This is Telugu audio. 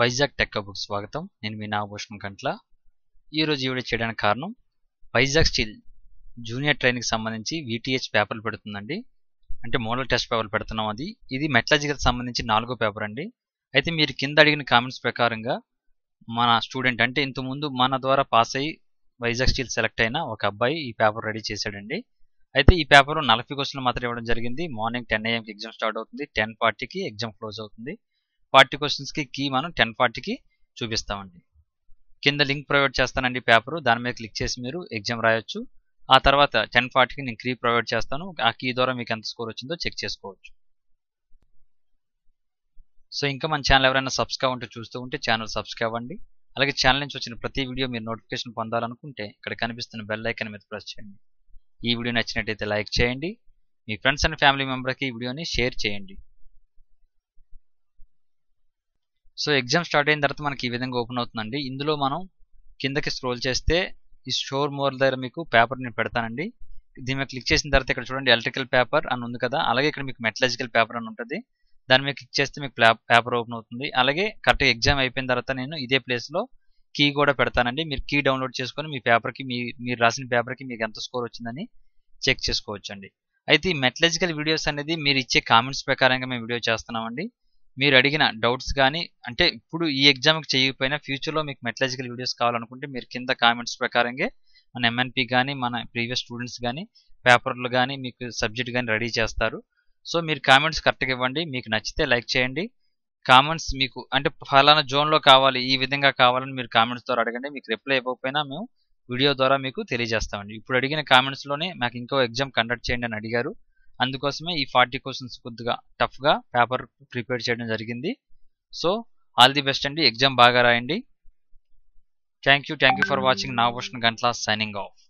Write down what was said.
వైజాగ్ టెక్ కబుర్కి స్వాగతం. నేను మీ నాగభూషణ్ కంట్ల. ఈరోజు ఈవిడ చేయడానికి కారణం వైజాగ్ స్టీల్ జూనియర్ ట్రైన్కి సంబంధించి విటిహెచ్ పేపర్లు పెడుతుందండి. అంటే మోడల్ టెస్ట్ పేపర్లు పెడుతున్నాం అది. ఇది మెటలజికల్ సంబంధించి నాలుగో పేపర్ అండి. అయితే మీరు కింద అడిగిన కామెంట్స్ ప్రకారంగా మన స్టూడెంట్ అంటే ఇంతకుముందు మన ద్వారా పాస్ అయ్యి వైజాగ్ స్టీల్ సెలెక్ట్ అయిన ఒక అబ్బాయి ఈ పేపర్ రెడీ చేశాడండి. అయితే ఈ పేపర్ నలభై క్వశ్చన్లు మాత్రం ఇవ్వడం జరిగింది. మార్నింగ్ టెన్ ఏఎంకి ఎగ్జామ్ స్టార్ట్ అవుతుంది. టెన్ ఫార్టీకి ఎగ్జామ్ క్లోజ్ అవుతుంది. ఫార్టీ క్వశ్చన్స్కి కీ మనం టెన్ ఫార్టీకి చూపిస్తామండి. కింద లింక్ ప్రొవైడ్ చేస్తానండి పేపరు. దాని మీద క్లిక్ చేసి మీరు ఎగ్జామ్ రాయొచ్చు. ఆ తర్వాత టెన్ ఫార్టీకి నేను కీ ప్రొవైడ్ చేస్తాను. ఆ కీ ద్వారా మీకు ఎంత స్కోర్ వచ్చిందో చెక్ చేసుకోవచ్చు. సో ఇంకా మన ఛానల్ ఎవరైనా సబ్స్క్రైబ్ ఉంటే చూస్తూ ఉంటే ఛానల్ సబ్స్క్రైబ్ అవ్వండి. అలాగే ఛానల్ నుంచి వచ్చిన ప్రతి వీడియో మీరు నోటిఫికేషన్ పొందాలనుకుంటే ఇక్కడ కనిపిస్తున్న బెల్ ఐకన్ మీద ప్రెస్ చేయండి. ఈ వీడియో నచ్చినట్టయితే లైక్ చేయండి. మీ ఫ్రెండ్స్ అండ్ ఫ్యామిలీ మెంబర్కి ఈ వీడియోని షేర్ చేయండి. సో ఎగ్జామ్ స్టార్ట్ అయిన తర్వాత మనకి ఈ విధంగా ఓపెన్ అవుతుందండి. ఇందులో మనం కిందకి స్క్రోల్ చేస్తే ఈ షోర్ మోర్ దగ్గర మీకు పేపర్ నేను పెడతానండి. దీని మీద క్లిక్ చేసిన తర్వాత ఇక్కడ చూడండి ఎలక్ట్రికల్ పేపర్ అని ఉంది కదా. అలాగే ఇక్కడ మీకు మెటలాజికల్ పేపర్ అని ఉంటుంది. దాని మీద క్లిక్ చేస్తే మీకు పేపర్ ఓపెన్ అవుతుంది. అలాగే కరెక్ట్గా ఎగ్జామ్ అయిపోయిన తర్వాత నేను ఇదే ప్లేస్లో కీ కూడా పెడతానండి. మీరు కీ డౌన్లోడ్ చేసుకొని మీ పేపర్కి మీ మీరు రాసిన పేపర్కి మీకు ఎంత స్కోర్ వచ్చిందని చెక్ చేసుకోవచ్చండి. అయితే ఈ మెటలాజికల్ వీడియోస్ అనేది మీరు ఇచ్చే కామెంట్స్ ప్రకారంగా మేము వీడియో చేస్తున్నామండి. మీరు అడిగిన డౌట్స్ కానీ అంటే ఇప్పుడు ఈ ఎగ్జామ్కి చేయకపోయినా ఫ్యూచర్లో మీకు మెటలజికల్ వీడియోస్ కావాలనుకుంటే మీరు కింద కామెంట్స్ ప్రకారంగా మన ఎంఎన్పి కానీ మన ప్రీవియస్ స్టూడెంట్స్ కానీ పేపర్లు కానీ మీకు సబ్జెక్ట్ కానీ రెడీ చేస్తారు. సో మీరు కామెంట్స్ కరెక్ట్గా ఇవ్వండి. మీకు నచ్చితే లైక్ చేయండి. కామెంట్స్ మీకు అంటే ఫలానా జోన్లో కావాలి ఈ విధంగా కావాలని మీరు కామెంట్స్ ద్వారా అడగండి. మీకు రిప్లై ఇవ్వకపోయినా మేము వీడియో ద్వారా మీకు తెలియజేస్తామండి. ఇప్పుడు అడిగిన కామెంట్స్లోనే నాకు ఇంకో ఎగ్జామ్ కండక్ట్ చేయండి అని అడిగారు. అందుకోసమే ఈ ఫార్టీ క్వశ్చన్స్ కొద్దిగా టఫ్గా పేపర్ ప్రిపేర్ చేయడం జరిగింది. సో ఆల్ ది బెస్ట్ అండి. ఎగ్జామ్ బాగా రాయండి. Thank you thank you for watching. Nagabhushan Gantla signing off.